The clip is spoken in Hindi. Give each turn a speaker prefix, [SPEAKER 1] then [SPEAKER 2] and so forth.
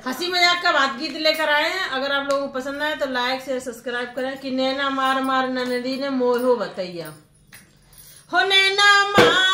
[SPEAKER 1] हँसी मज़ाक का बात गीत लेकर आए हैं। अगर आप लोगों को पसंद आए तो लाइक शेयर सब्सक्राइब करें। कि नैना मार मार नदी ने मोर हो बताइया हो नैना मार